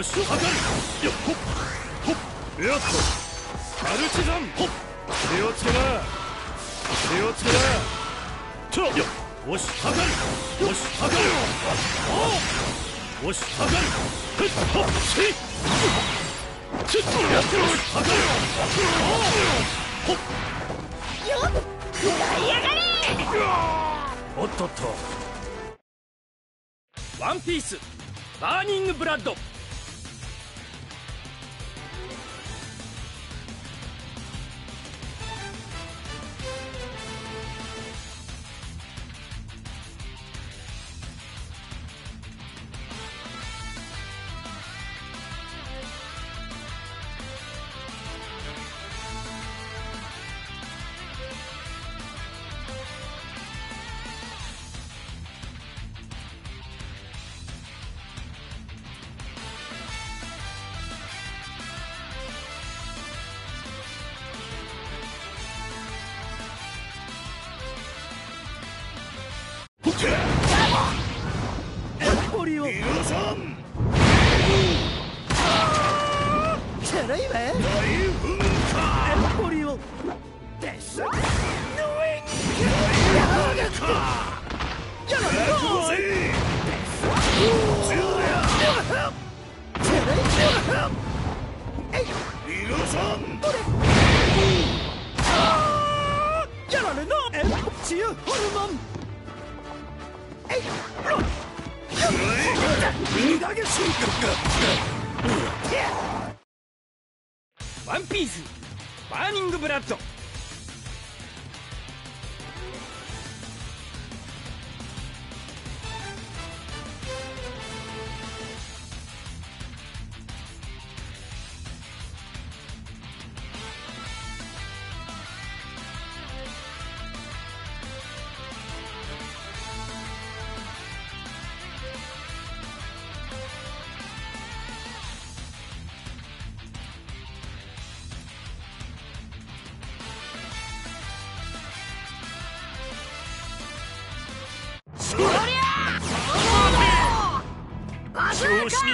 押し量るよっほっほっよっとアルチザンほっ気をつけな気をつけなとよ押し量る押し量るお押し量るふっほっせいちょっとやってろ押し量るほっよっ食らいやがれおっとっと。ワンピース。バーニングブラッド。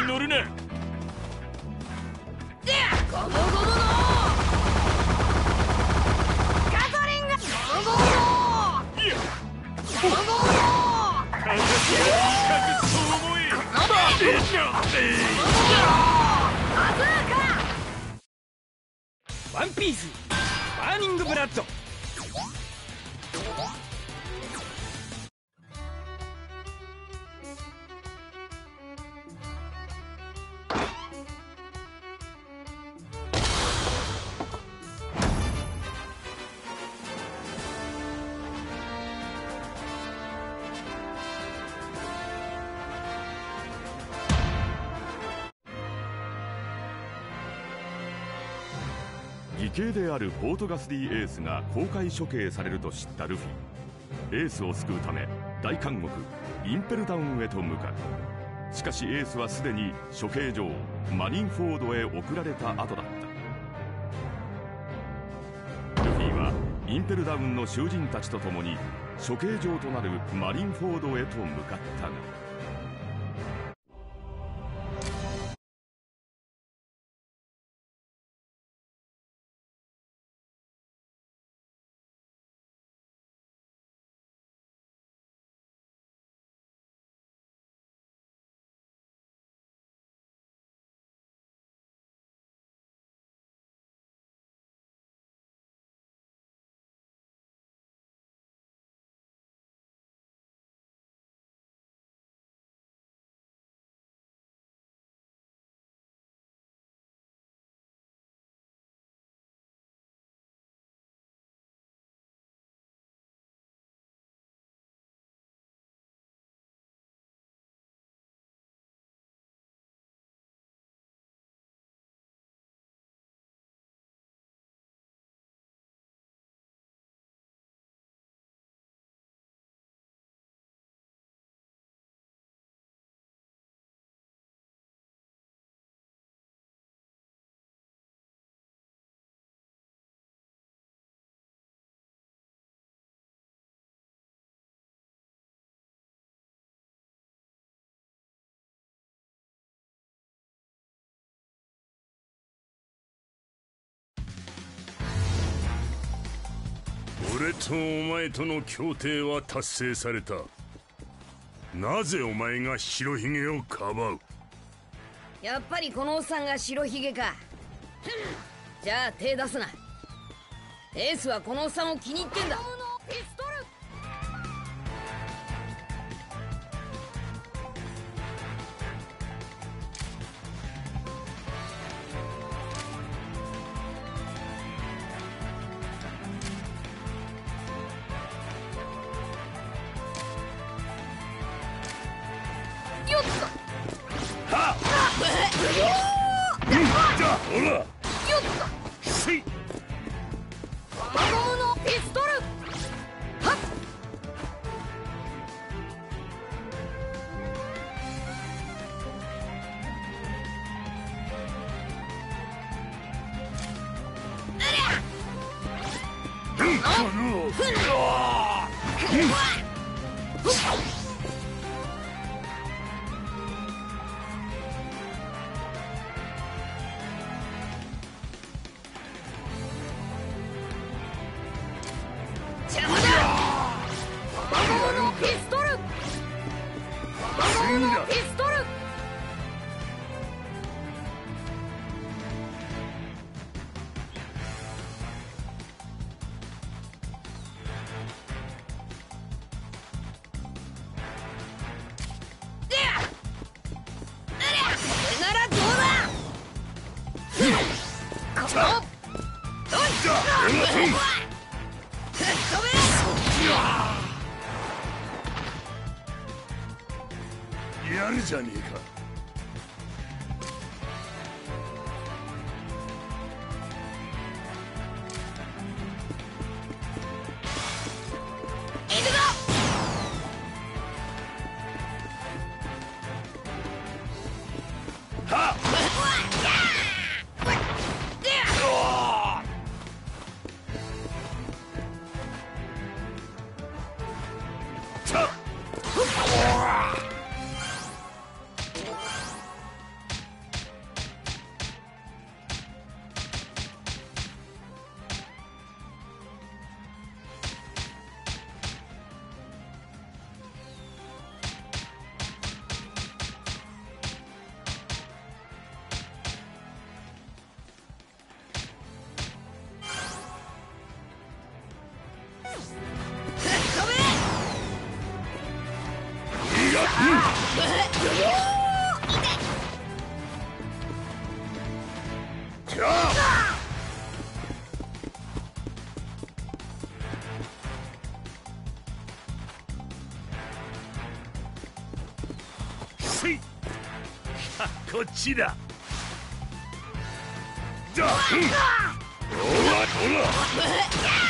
に乗るな兄であるポートガスディエースが公開処刑されると知ったルフィ。エースを救うため大監獄インペルダウンへと向かう。しかしエースはすでに処刑場マリンフォードへ送られた後だった。ルフィはインペルダウンの囚人たちと共に処刑場となるマリンフォードへと向かったが俺とお前との協定は達成された。なぜお前が白ひげをかばう？やっぱりこのおっさんが白ひげか。じゃあ手出すな。エースはこのおっさんを気に入ってんだ。こっちだ。だうん。ほらほら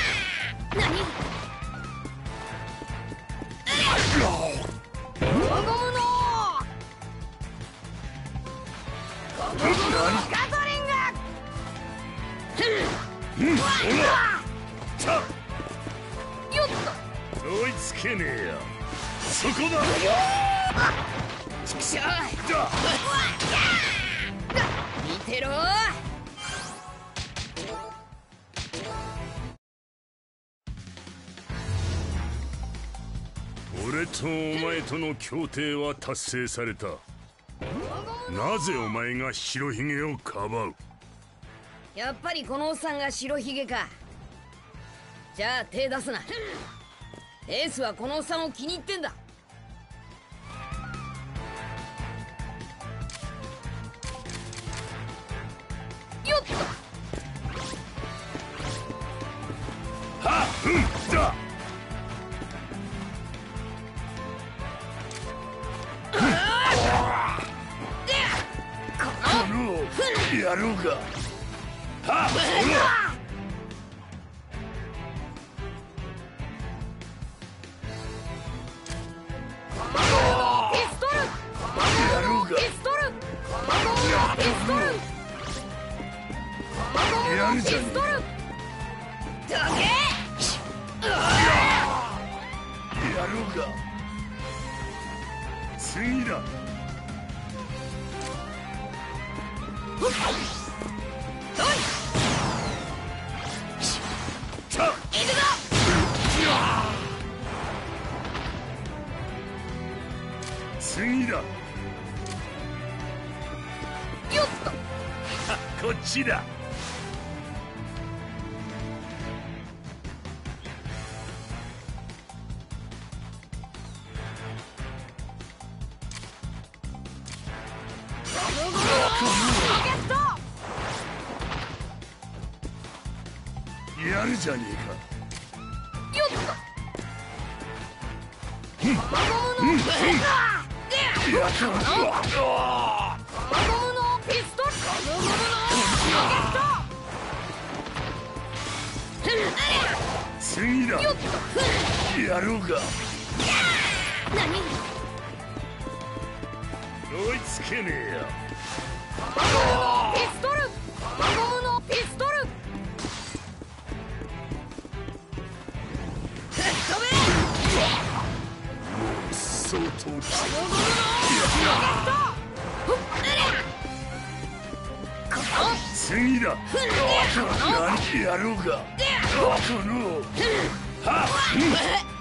協定は達成された。なぜお前が白ひげをかばう？やっぱりこのおっさんが白ひげか。じゃあ手出すな。エースはこのおっさんを気に入ってんだ。こっちだ。やるじゃねえか。よっ次だ。やろうか何追いつけねえよピストル。輪ゴムのピストル。相当きつい次だやろうかこのはピ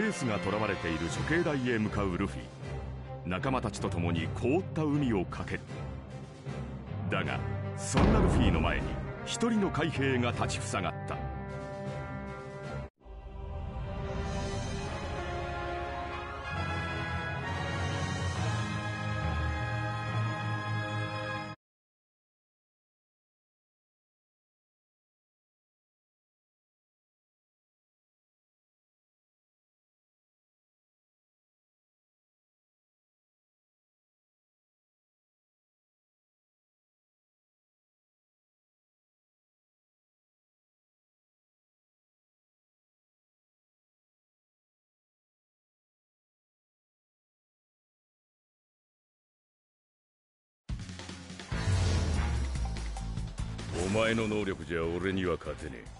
エースが囚われている処刑台へ向かうルフィ。仲間たちと共に凍った海を駆け。るだがそんなルフィの前に一人の海兵が立ちふさがった。前の能力じゃ俺には勝てねえ。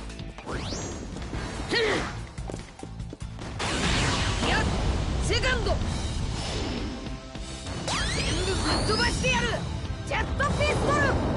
セカンド全部ぶっ飛ばしてやる。ジェットピストル。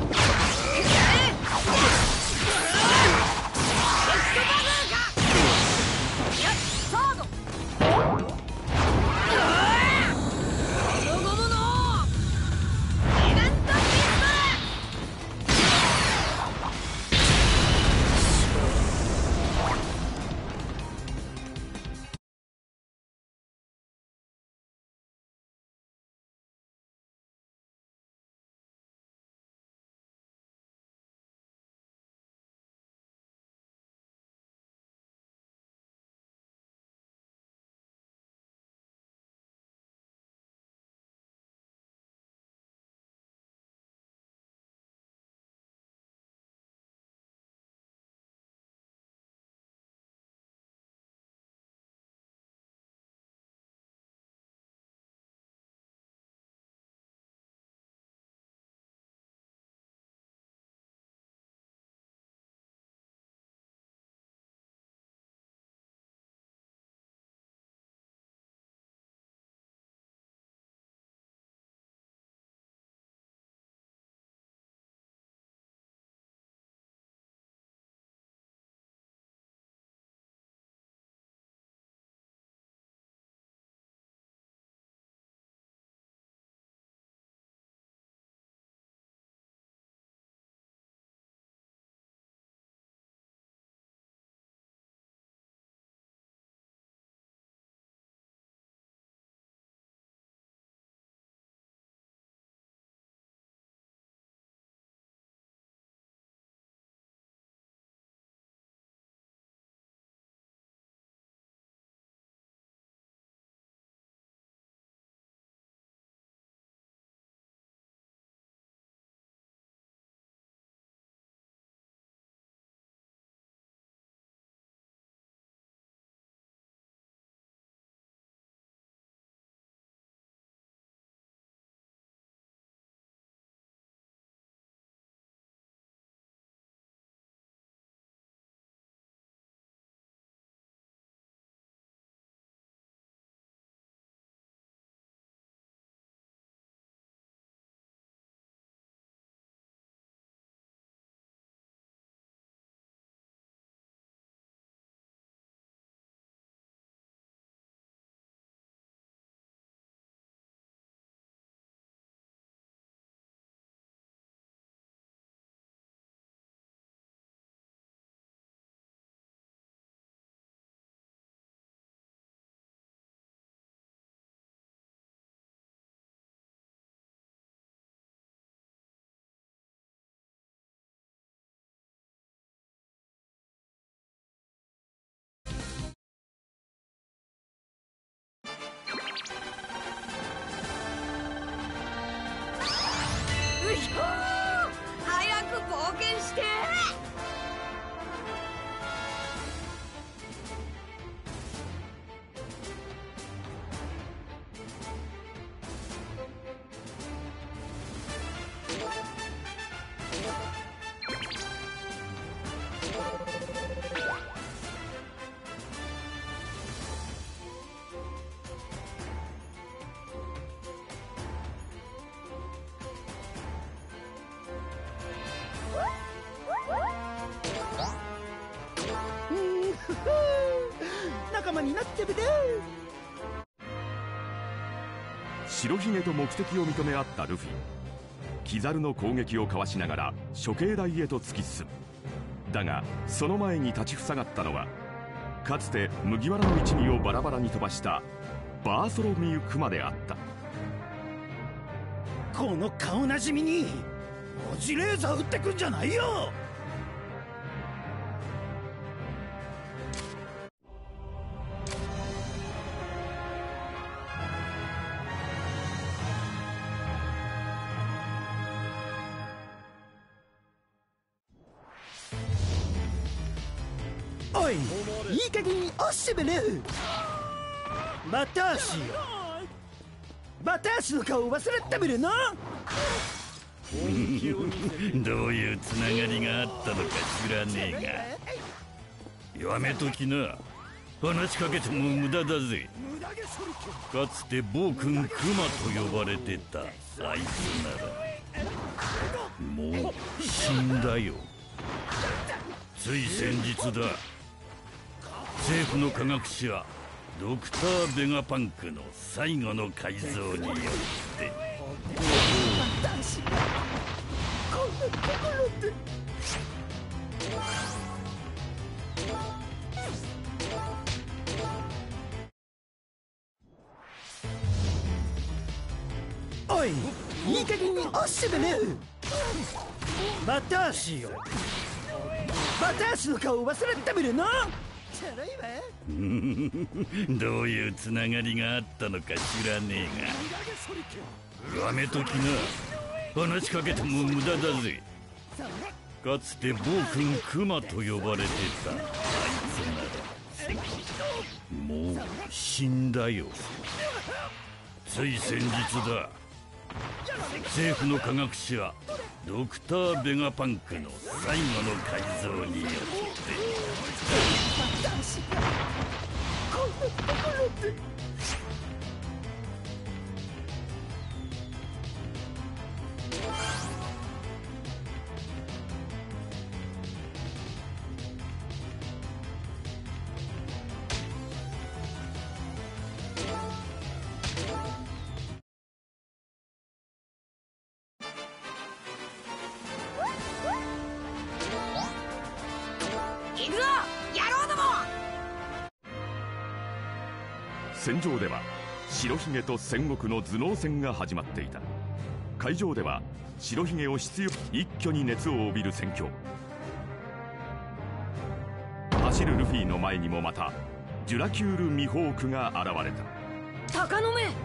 白ひげと目的を認め合ったルフィ。キザルの攻撃をかわしながら処刑台へと突き進む。だがその前に立ちふさがったのはかつて麦わらの一味をバラバラに飛ばしたバーソロミュークマであった。この顔なじみに文字レーザー撃ってくんじゃないよ！減おしめれ私よ。私の顔を忘れてみるな。どういうつながりがあったのか知らねえが。やめときな。話しかけても無駄だぜ。かつて暴君クマと呼ばれてたあいつならもう死んだよ。つい先日だ。政府の科学者ドクター・ベガパンクの最後の改造によって。私がこんなところでおいいい加減におしめれ私よ私の顔忘れてみるなチャラいわどういうつながりがあったのか知らねえが。やめときな。話しかけても無駄だぜ。かつて暴君クマと呼ばれてた。あいつならもう死んだよ。つい先日だ。政府の科学者ドクター・ベガパンクの最後の改造によって。私がこんなところで戦場では白ひげと戦国の頭脳戦が始まっていた。会場では白ひげを必要一挙に熱を帯びる戦況。走るルフィの前にもまたジュラキュール・ミホークが現れた。鷹の目！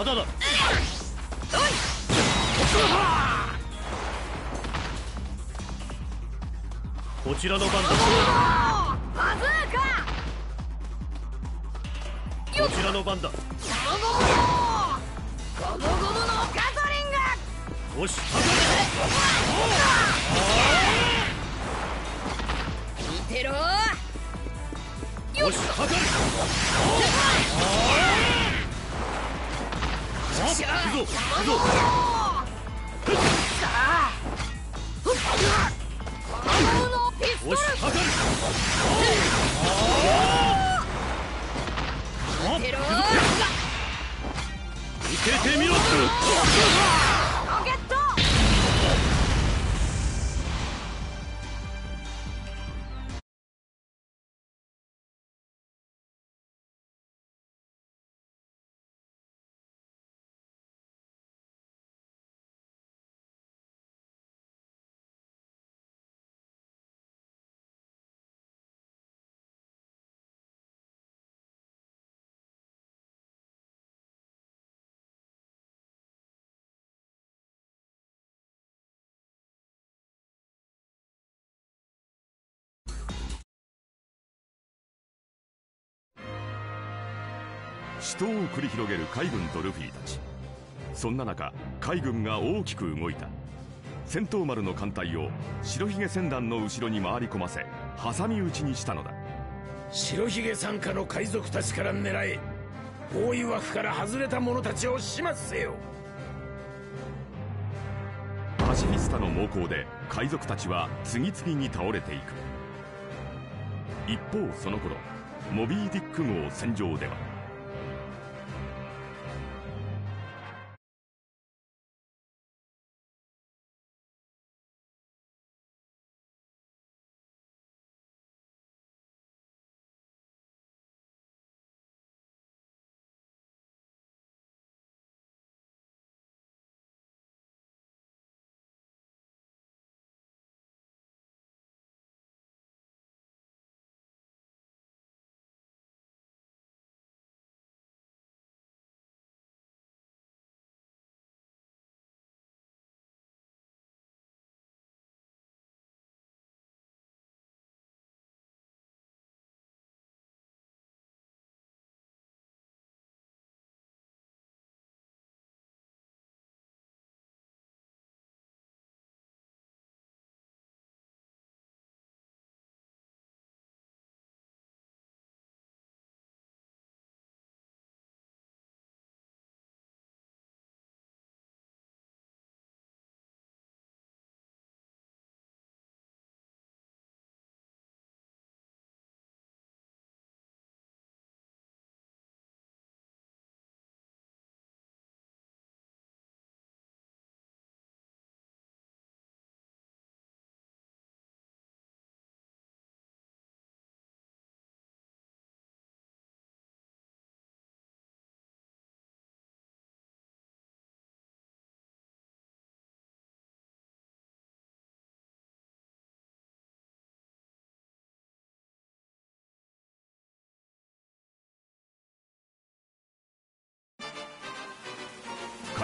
まだだ。こちらの番だ。バズーカこちらの番だ死闘を繰り広げる海軍とルフィたち。そんな中海軍が大きく動いた。戦闘丸の艦隊を白ひげ船団の後ろに回り込ませ挟み撃ちにしたのだ。白ひげ傘下の海賊たちから狙え包囲枠から外れた者たちを始末せよ。パシフィスタの猛攻で海賊たちは次々に倒れていく。一方その頃モビー・ディック号戦場では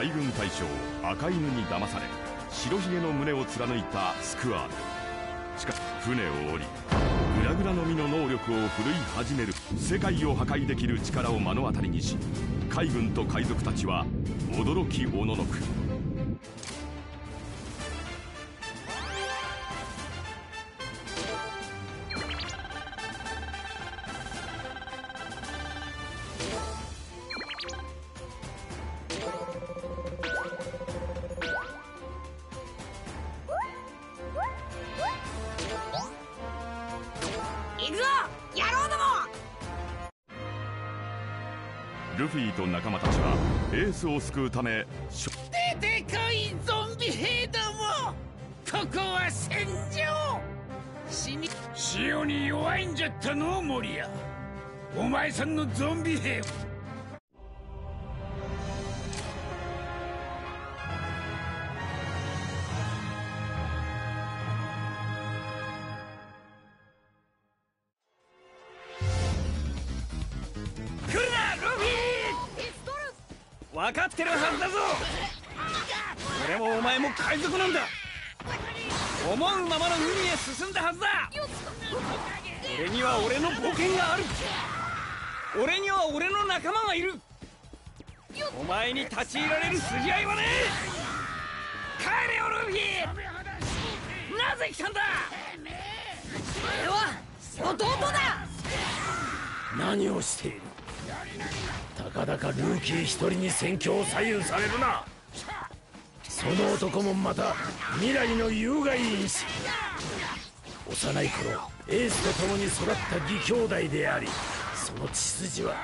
海軍大将赤犬に騙され白ひげの胸を貫いたスクワールしかし船を降りグラグラの実の能力を振るい始める世界を破壊できる力を目の当たりにし海軍と海賊たちは驚きおののくスを救うためしょてこいゾンビ兵どもここは戦場死に塩に弱いんじゃったのモリア。お前さんのゾンビ兵分かってるはずだぞ。俺もお前も海賊なんだ。思うままの海へ進んだはずだ。俺には俺の冒険がある。俺には俺の仲間がいる。お前に立ち入られる筋合いはねえ。帰れよルフィなぜ来たんだ。俺は弟だ。何をしている。たかだかルーキー一人に戦況を左右されるな。その男もまた未来の有害因子。幼い頃エースと共に育った義兄弟でありその血筋は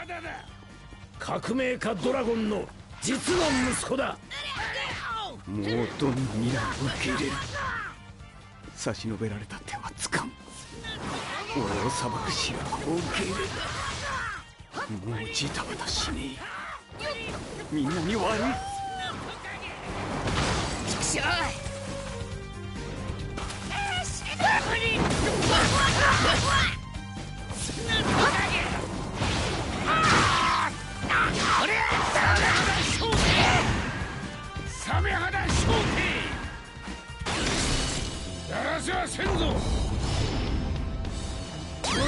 革命家ドラゴンの実の息子だ。もうどんな未来を受け入れる。差し伸べられた手はつかむ俺を裁く死は受け入れる。もうジタバタしね。えみんなに悪いくしゃサメ肌将兵やらせはせんぞ。真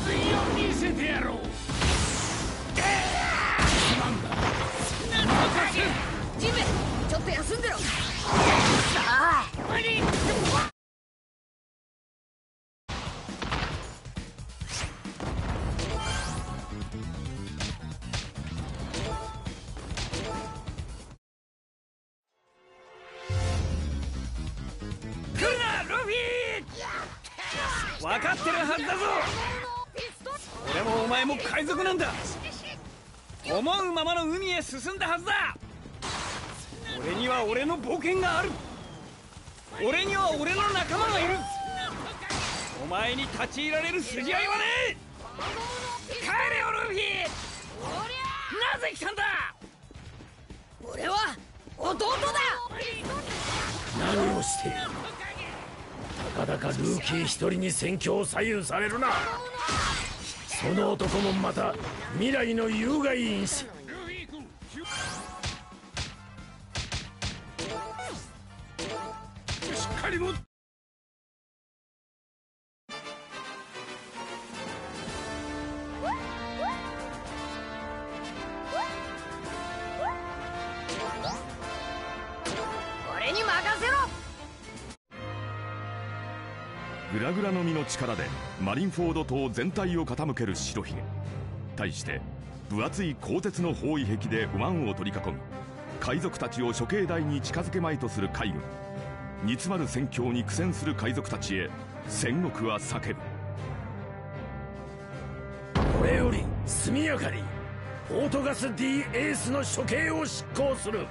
髄を見せてやろう。すまんだ。任せジムちょっと休んでろ。さあ海賊なんだ。思うままの海へ進んだはずだ。俺には俺の冒険がある。俺には俺の仲間がいる。お前に立ち入られる筋合いはねえ。帰れよルフィ。なぜ来たんだ。俺は弟だ。何をしている。たかだかルーキー一人に戦況を左右されるな。その男もまた未来の有害因子。しっかりも俺に任せグラグラの実の力でマリンフォード島全体を傾ける白ひげ。対して分厚い鋼鉄の包囲壁で湾を取り囲み海賊たちを処刑台に近づけまいとする海軍。煮詰まる戦況に苦戦する海賊たちへ戦国は叫ぶ。これより速やかにポートガス D エースの処刑を執行する。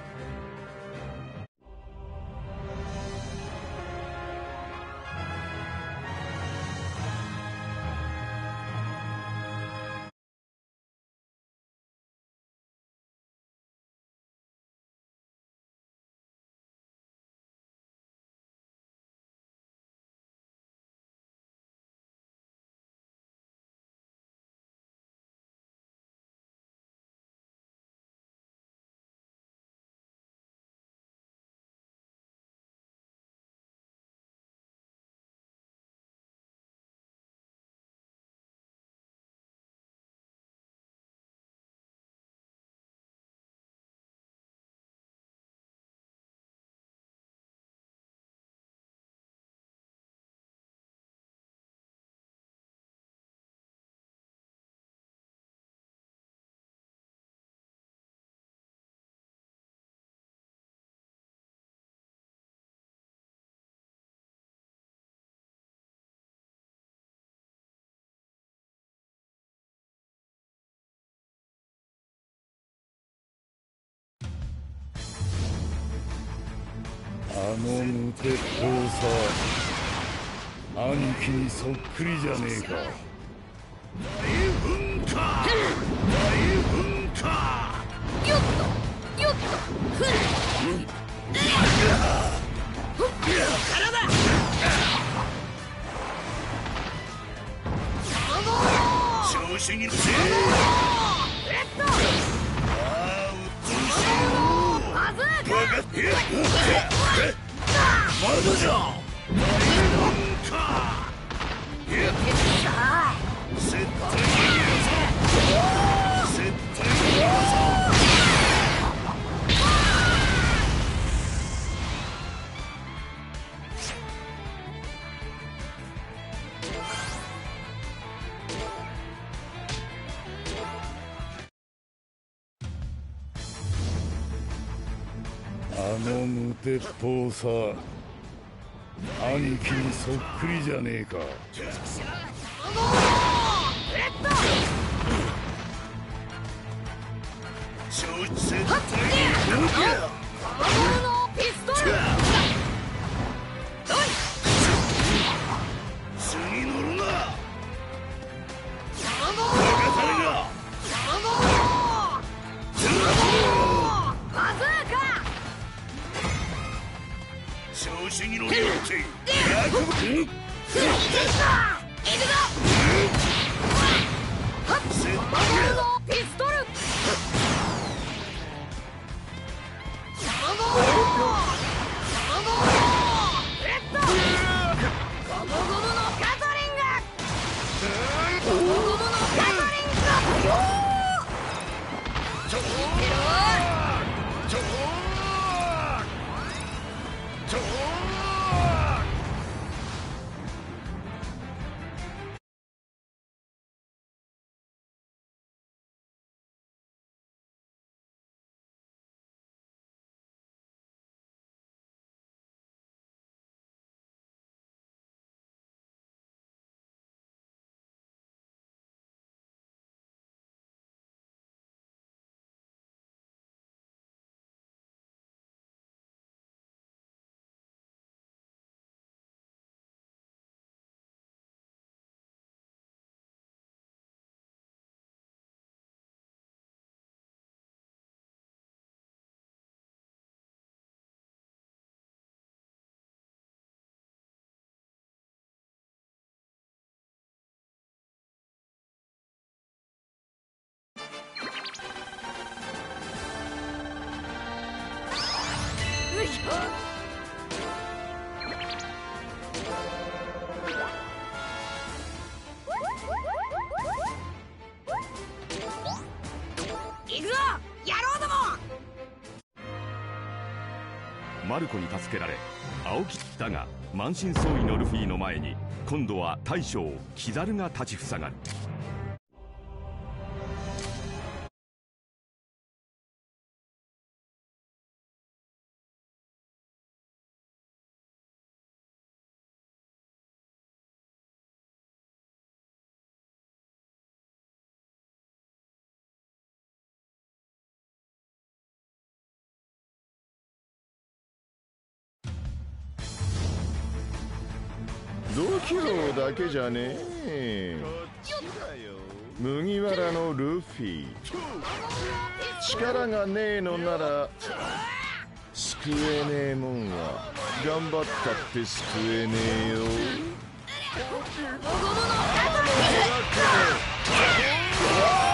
の無鉄砲さ兄貴にそっくりじゃねえか。大噴火！大噴火！よっとよっとふん。調子に乗せバズーカあの無鉄砲さ兄貴にそっくりじゃねえか調子に乗るっマルコに助けられ青木だが満身創痍のルフィの前に今度は大将キザルが立ちふさがる。度胸だけじゃねえ。麦わらのルフィ。力がねえのなら救えねえもんは頑張ったって救えねえよ。畜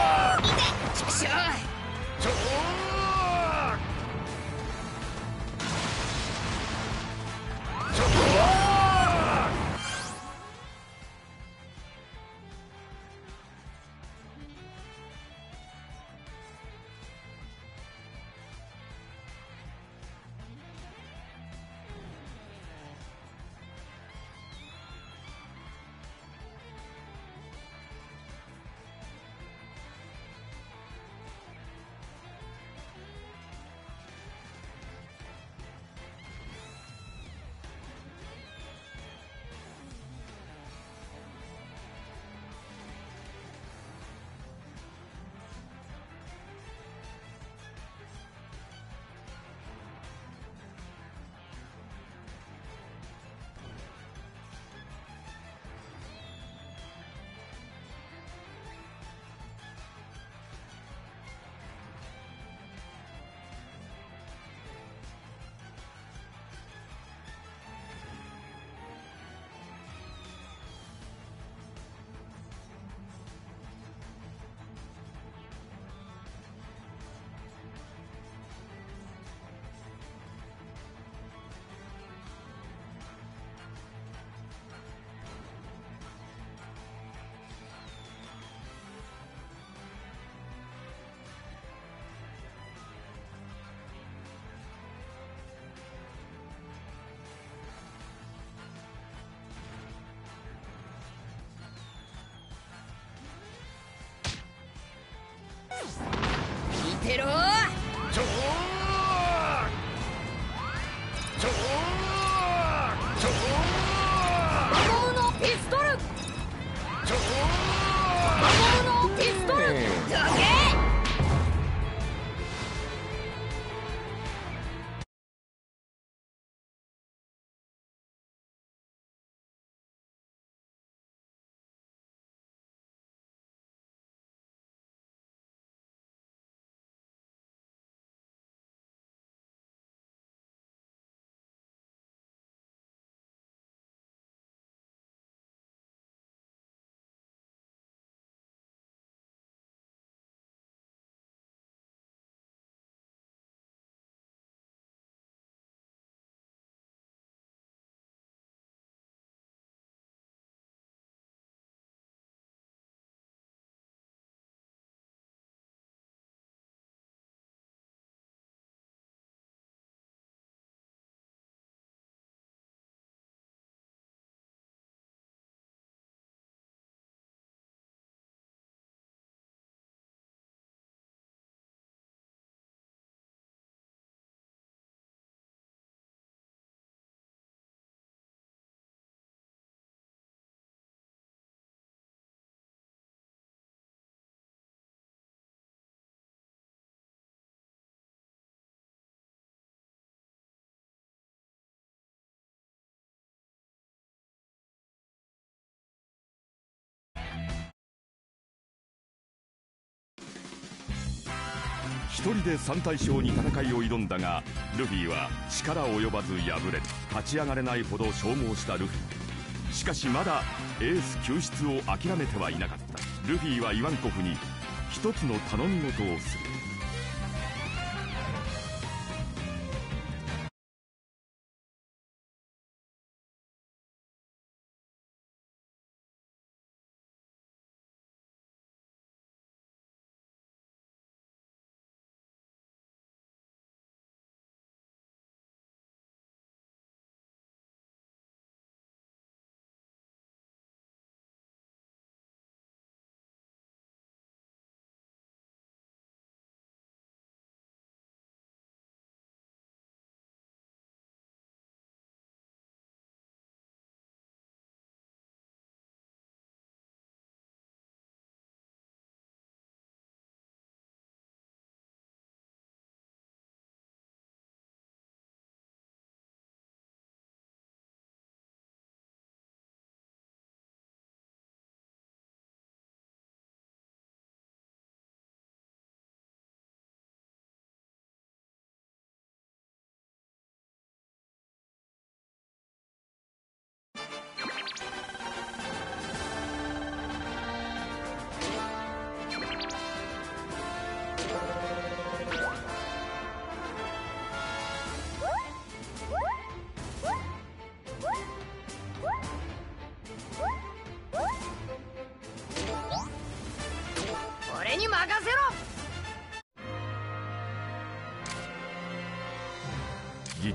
一人で3対将に戦いを挑んだがルフィは力及ばず敗れ立ち上がれないほど消耗したルフィ。しかしまだエース救出を諦めてはいなかった。ルフィはイワンコフに一つの頼み事をする。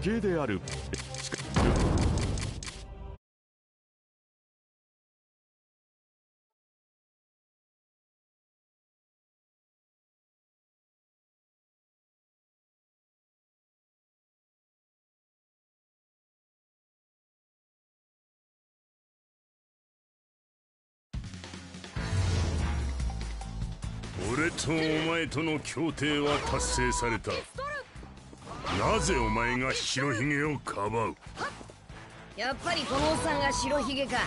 義兄である。俺とお前との協定は達成された。なぜお前が白ひげをかばう？やっぱりこのおっさんが白ひげか。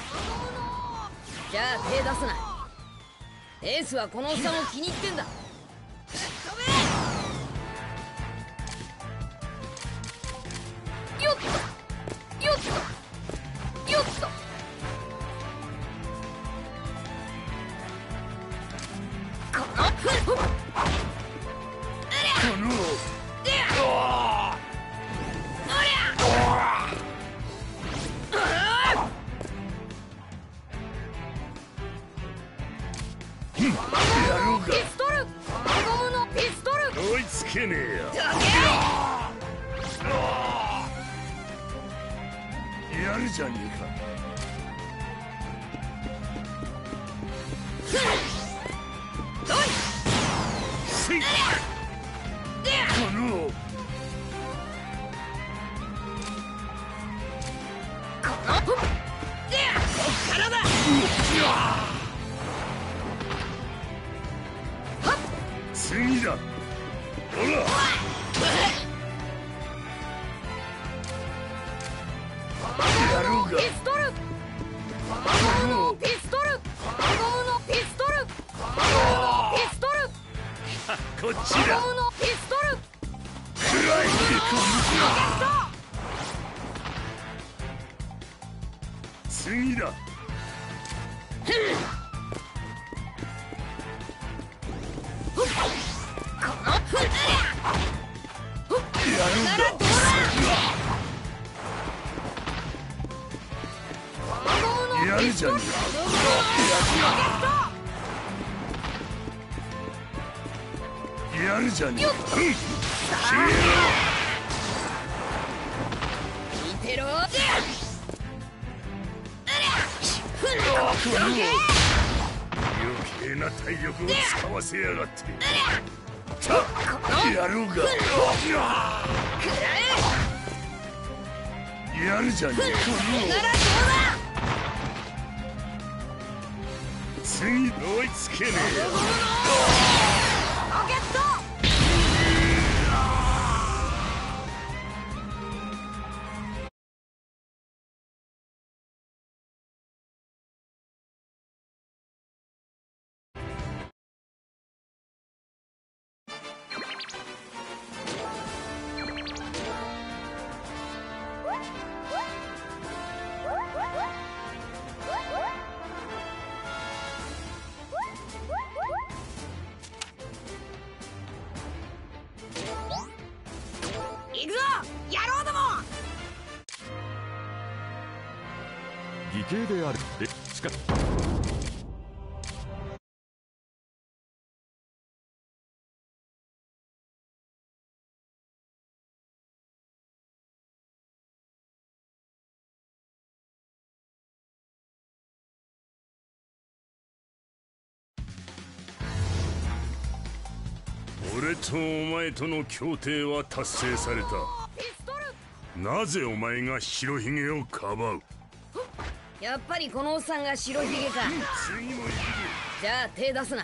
じゃあ手出すなエースはこのおっさんを気に入ってんだ。次だ。やるじゃねえやるじゃねえ余計な体力を使わせやがって。さやろうかやるじゃねえかならどう次追いつけねえとお前との協定は達成された。なぜお前が白ひげをかばう？やっぱりこのおっさんが白ひげか。次もじゃあ手出すな。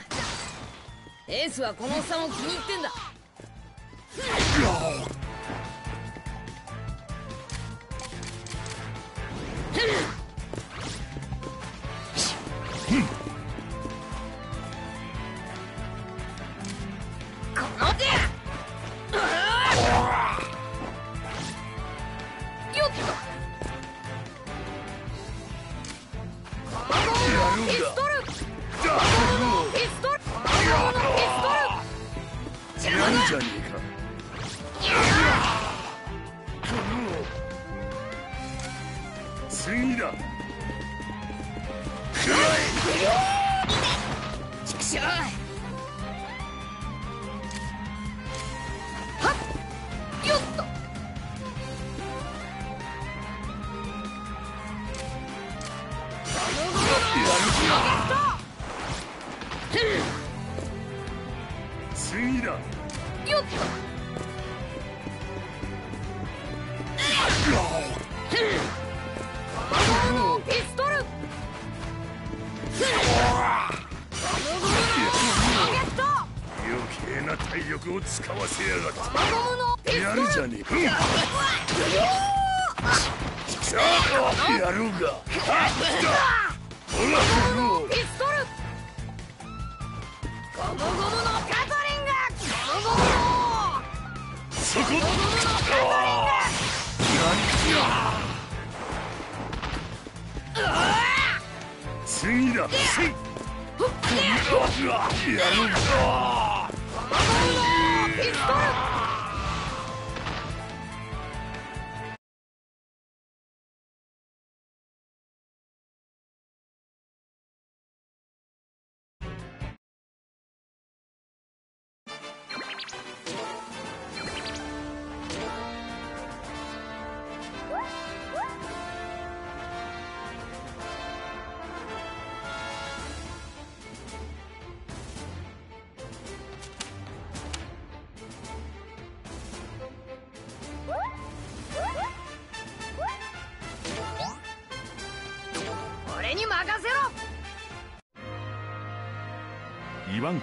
エースはこのおっさんを気に入ってんだ。邪魔だじゃね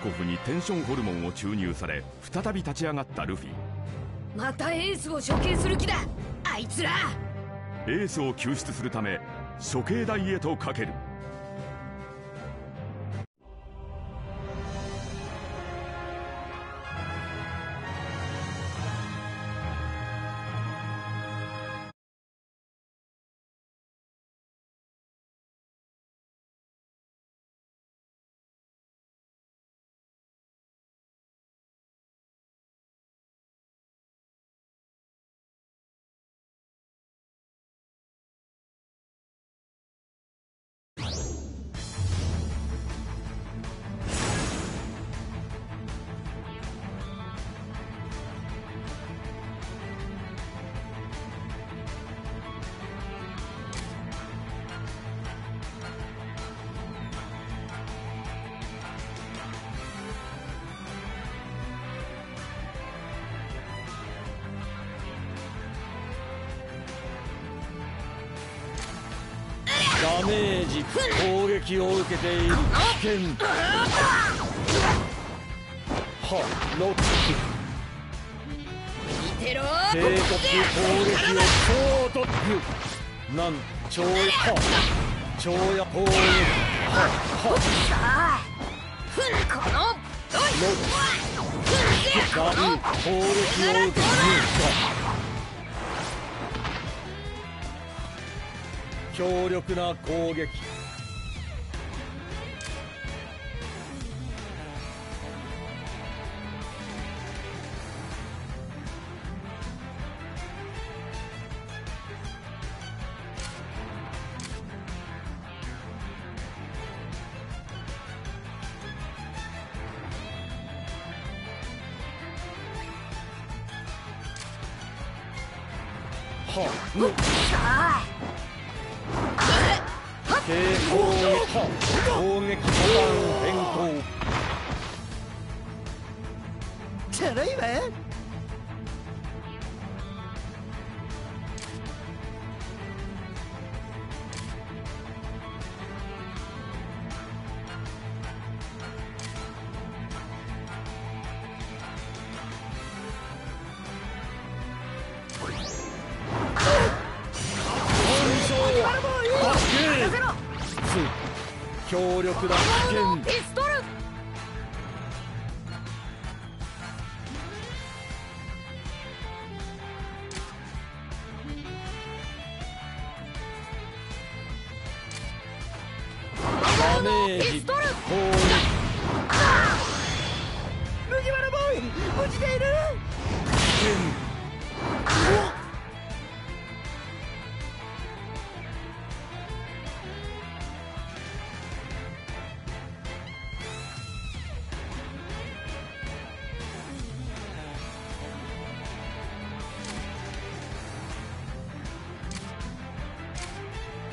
コフにテンションホルモンを注入され再び立ち上がったルフィ。またエースを処刑する気だあいつら。エースを救出するため処刑台へとかけるダメージ攻撃を受けている。危険。はロック。見てろ帝国攻撃を超なん超は超や攻撃はは。さあふんこのロふんでこダのブ攻撃を受けて強力な攻撃。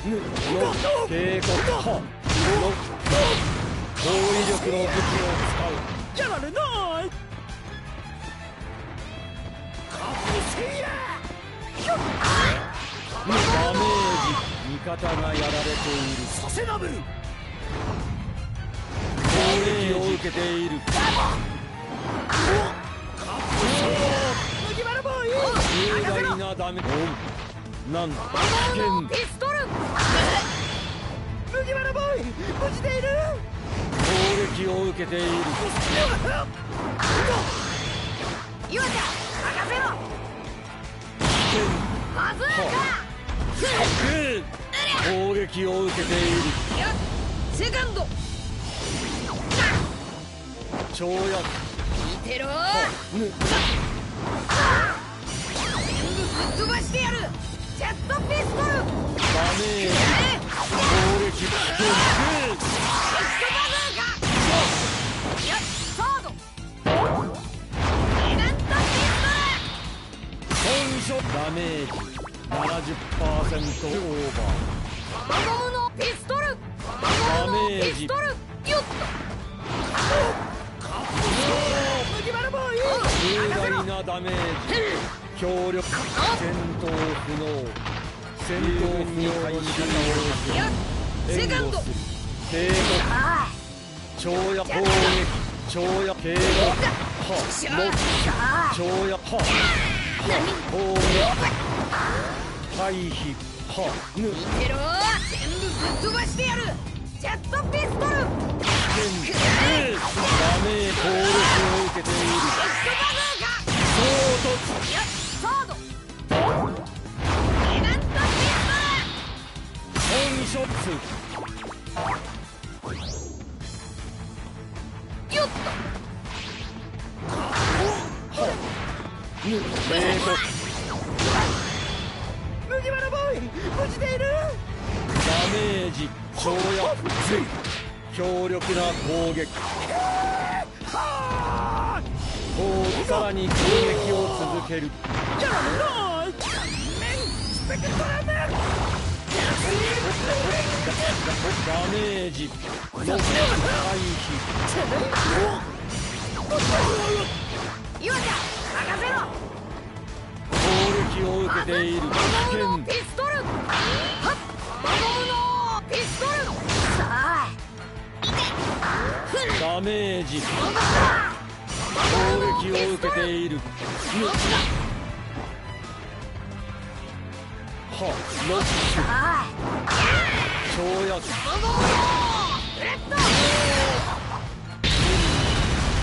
撃警告は高威力の武器を使うやられない使うダメージ味方がやられているサセナブル攻撃を受けている麦わらボーイ重大なダメなんだ危険麦わらボーイ無事でいる。攻撃を受けている。岩ちゃん任せろバズーカ攻撃を受けている。やセカンド跳躍見てろ全部ぶっ飛ばしてやる。ジェットピストルダメージダメージ70%オーバーマゴムのピストルダメージピストルよっと麦わらボーイ重大なダメージ強力戦闘不能戦闘不能の仕方をとやセカンド。援護する警告あ跳躍攻撃跳躍警告はあしゃあ跳躍は攻撃回避はぬ見てろ全部ぶっ飛ばしてやるジェットピストルダメー攻撃を受けている衝突やサードショッツよっぬ警告麦わらボーイ無事でいる。ダメージ跳躍強力な攻撃こうさらに攻撃を続ける。やられないスペクトラメダメージ。回避岩ちゃん任せろ攻撃を受けている危マゴム険のピストルはっマゴムのピストルさあダメージ攻撃を受けている。はロック。さあ跳躍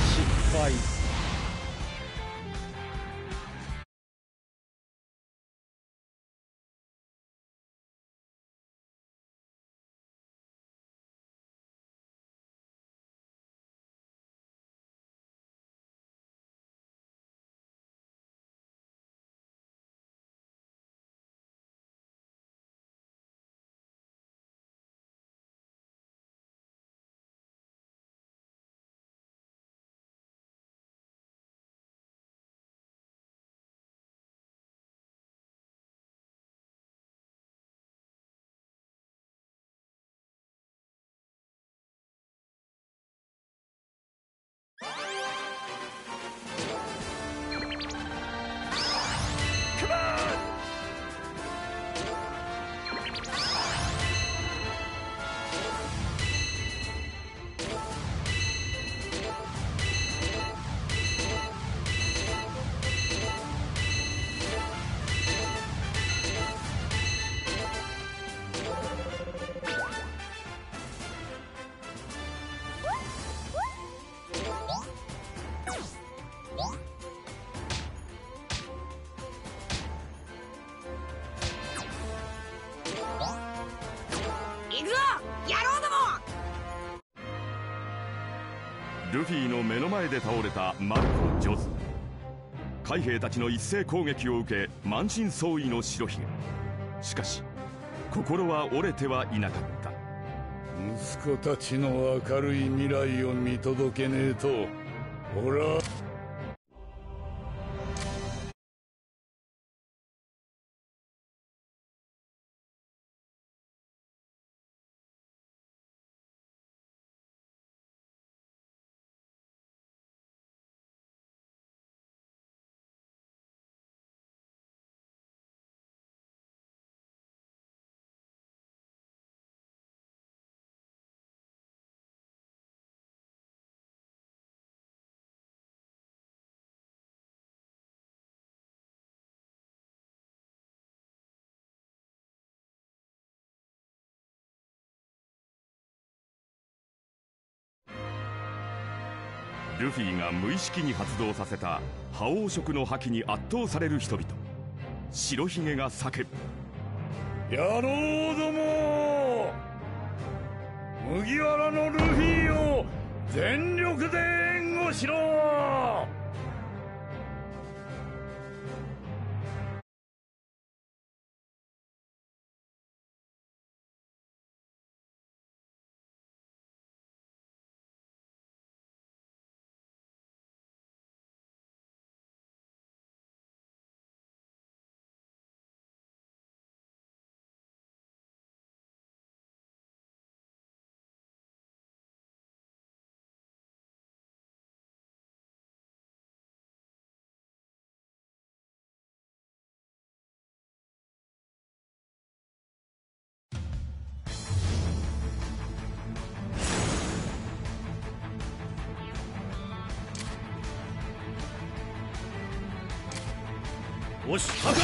失敗ルフィの目の前で倒れたマルコ・ジョズ。海兵たちの一斉攻撃を受け満身創痍の白ひげ。しかし心は折れてはいなかった。息子たちの明るい未来を見届けねえと俺はルフィが無意識に発動させた覇王色の覇気に圧倒される人々。白ひげが叫ぶ野郎ども麦わらのルフィを全力で援護しろ押しかかる。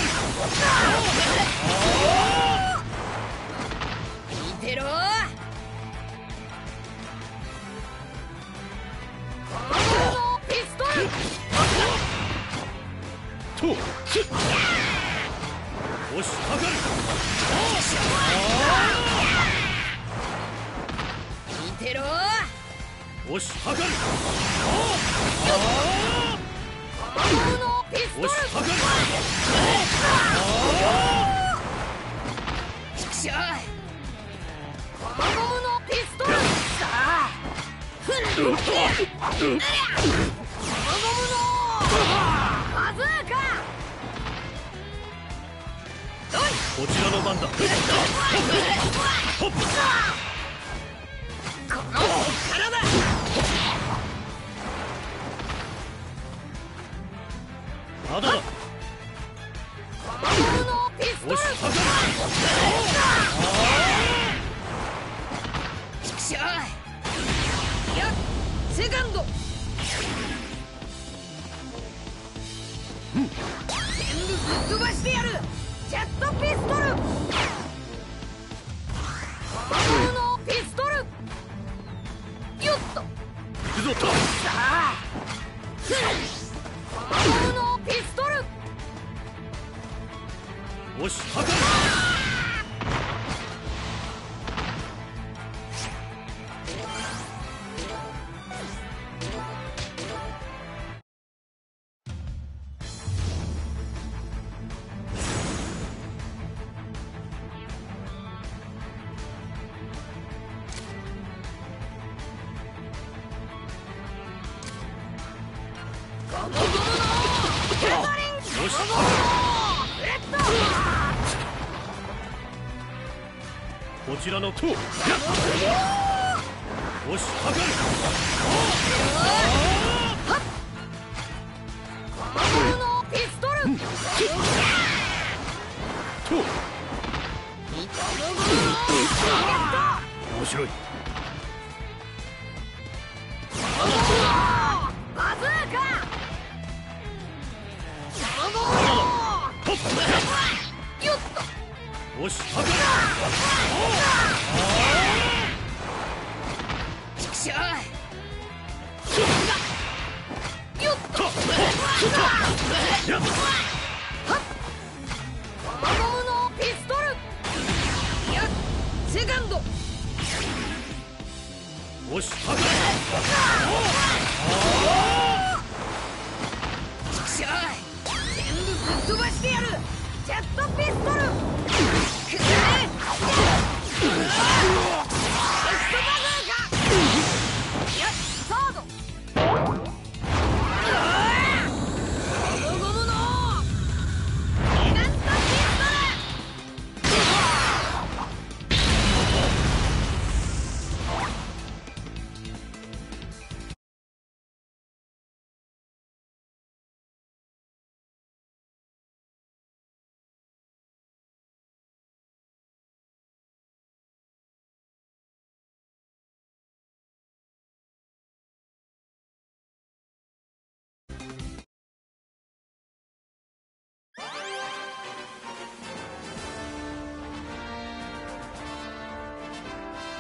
こち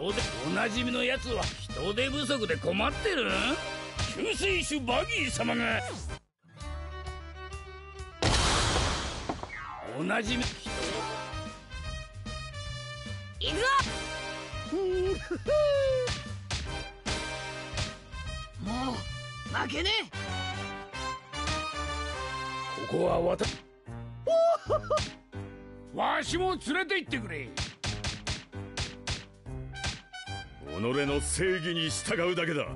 人手おなじみのやつは人手不足で困ってる救世主バギー様が。おなじみの正義に従うだけだ。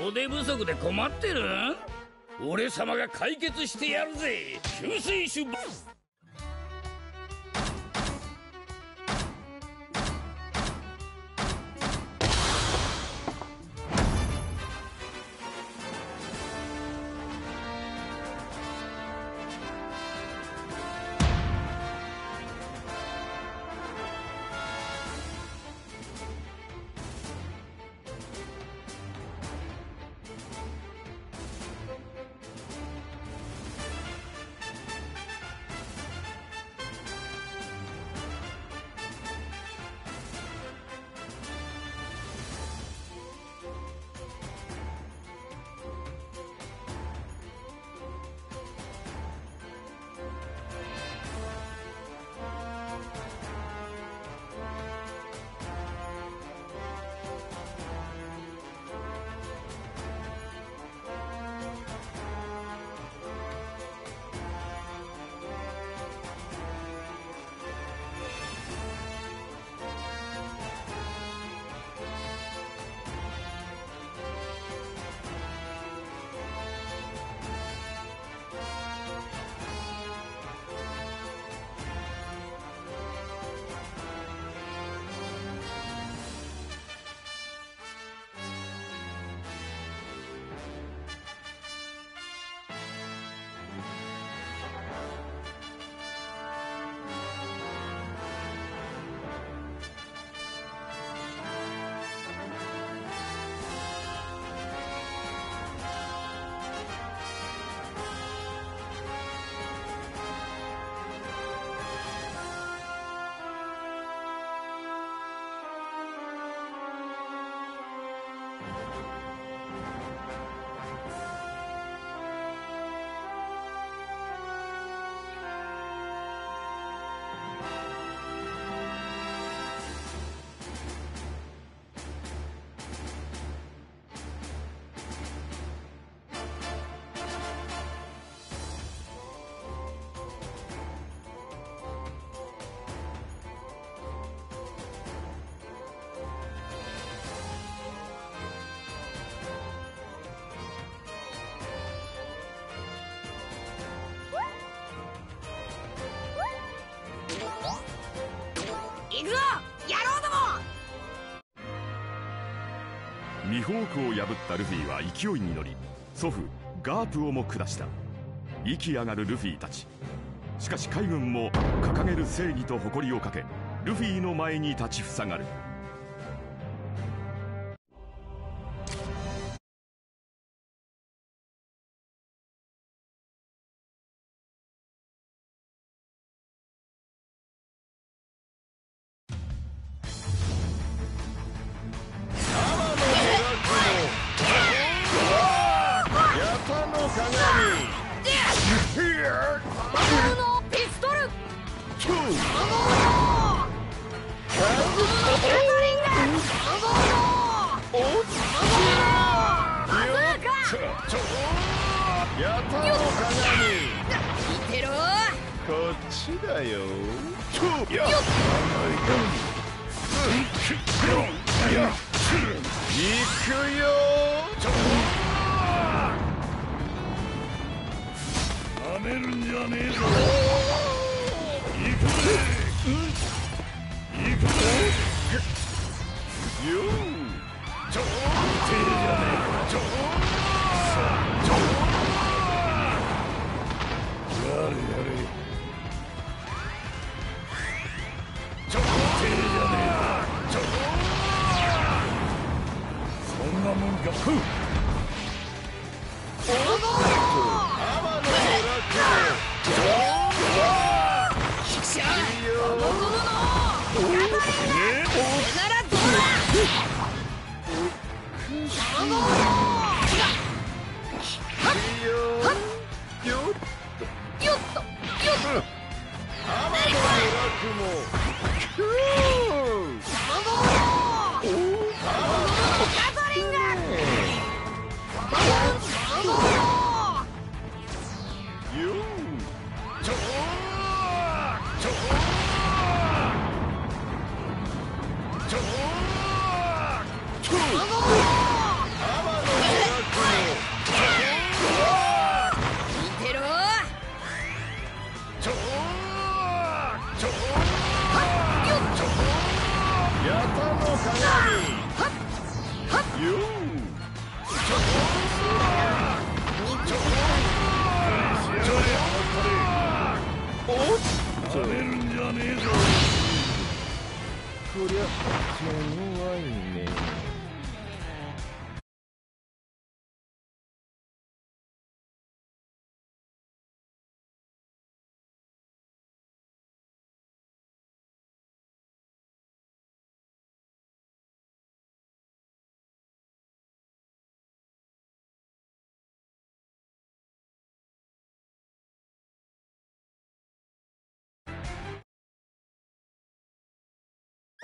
人手不足で困ってる俺様が解決してやるぜ。救世主行くぞ野郎どもミホークを破ったルフィは勢いに乗り祖父ガープをも下した。息上がるルフィたち。しかし海軍も掲げる正義と誇りをかけルフィの前に立ちふさがる。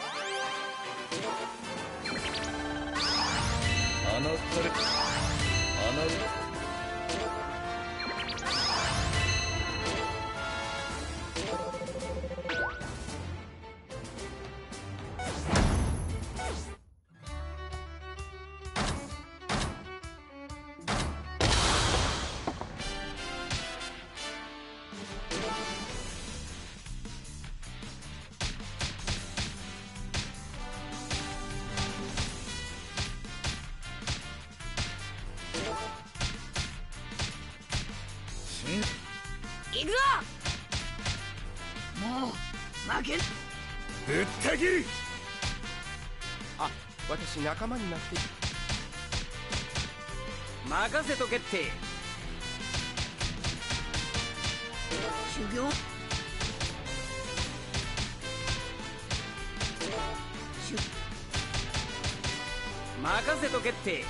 あなたれあな仲間になって任せとけって。修行？修。任せとけって。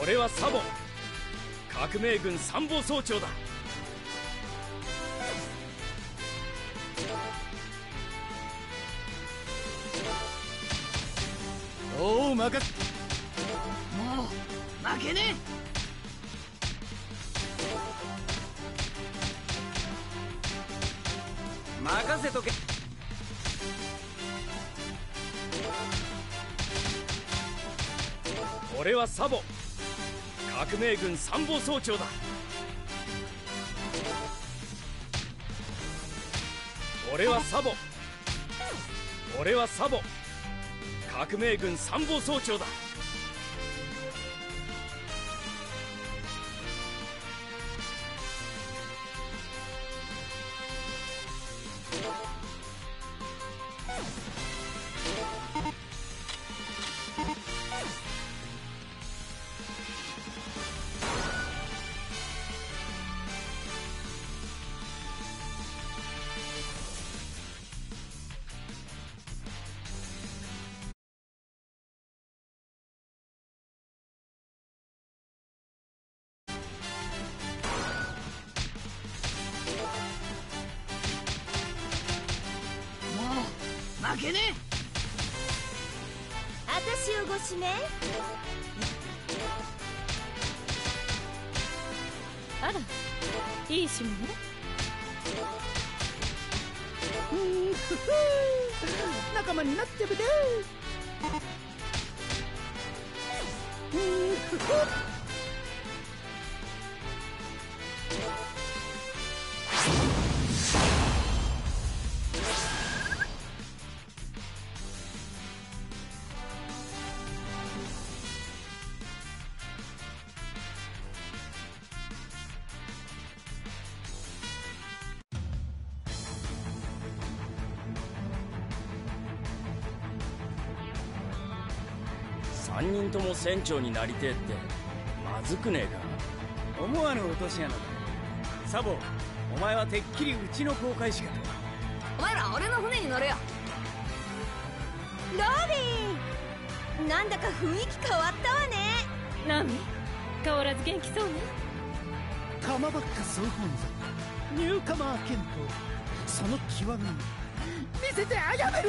俺はサボ。ン革命軍参謀総長だおう任せもう負けねえ。任せとけ。俺はサボ。革命軍参謀総長だ。俺はサボ。俺はサボ。革命軍参謀総長だ。船長になりてえってまずくねえか。思わぬ落とし穴だ。サボお前はてっきりうちの航海士かと。お前ら俺の船に乗れよ。ロビンなんだか雰囲気変わったわね。ナミ変わらず元気そうね。カマバッカ総本山ニューカマー憲法その極み見せてあやめる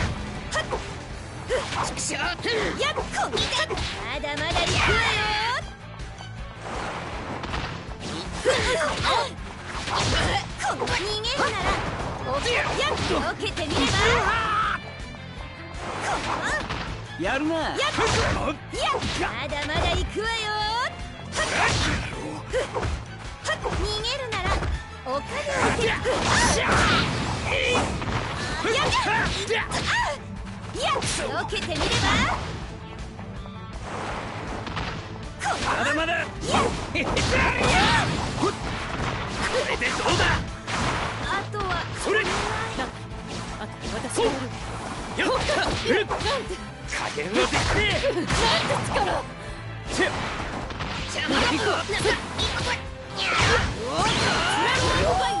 っといったおっと何すんだちょっとまずいかも逃げる。ならお金置いてってよね見てまだまだ行くわよ逃げる。ならやっ避けてみればやる。なやっまだまだ行くわよ逃げる。ならお金を置いてやっや避けてみれば。まだまだ。これでどうだ？あとは。それ。私がやるよっなんて加減はできねなんて力え邪魔だなおっとま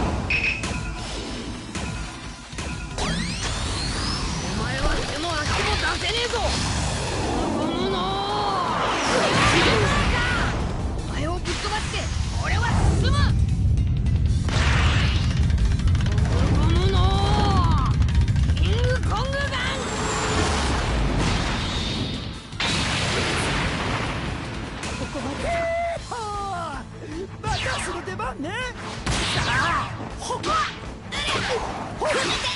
足も出せねえぞ。こののお前をぶっ飛ばして俺は進む。出番ね。さあほっ。ほっ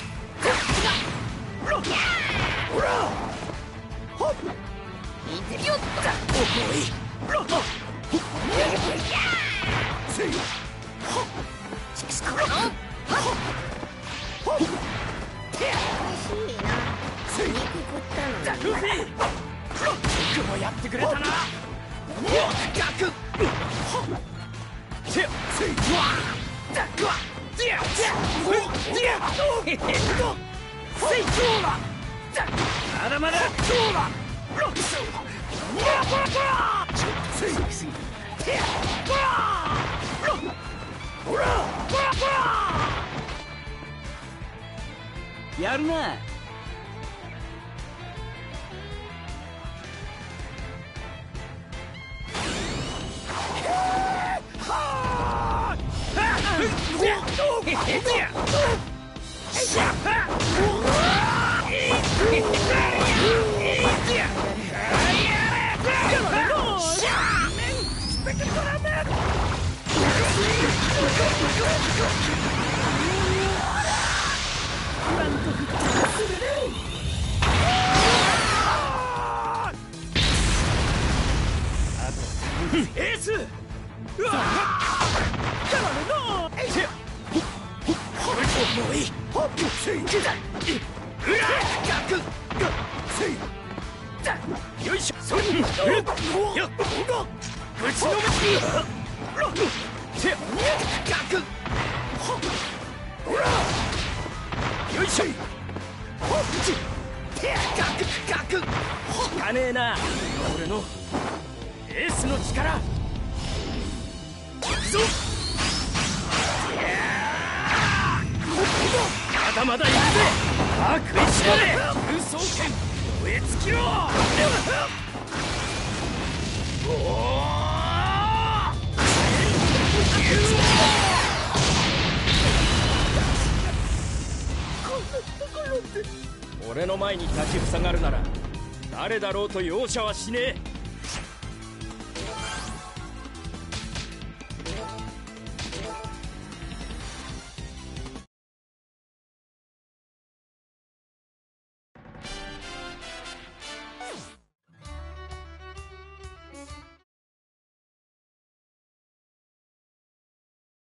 だろうと容赦はしねえ。